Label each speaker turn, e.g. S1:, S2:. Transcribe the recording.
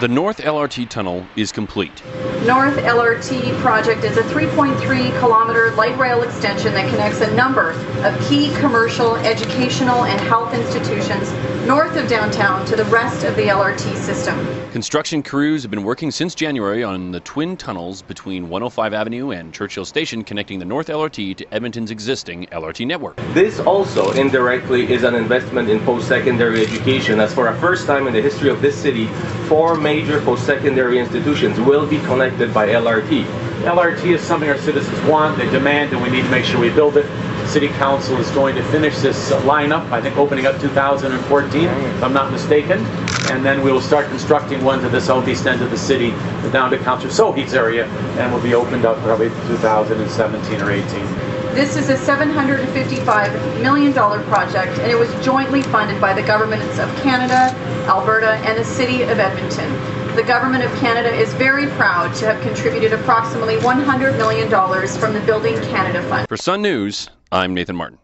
S1: The North LRT tunnel is complete.
S2: North LRT project is a 3.3 kilometer light rail extension that connects a number of key commercial, educational, and health institutions north of downtown to the rest of the LRT system.
S1: Construction crews have been working since January on the twin tunnels between 105 Avenue and Churchill Station connecting the North LRT to Edmonton's existing LRT network.
S3: This also indirectly is an investment in post-secondary education as for a first time in the history of this city, four major post-secondary institutions will be connected by LRT.
S4: LRT is something our citizens want, they demand, and we need to make sure we build it. City Council is going to finish this lineup, I think opening up 2014, if I'm not mistaken. And then we will start constructing one to the southeast end of the city, down to Council Sohi's area, and will be opened up probably 2017 or 18.
S2: This is a $755 million project, and it was jointly funded by the governments of Canada, Alberta, and the City of Edmonton. The Government of Canada is very proud to have contributed approximately $100 million from the Building Canada Fund.
S1: For Sun News, I'm Nathan Martin.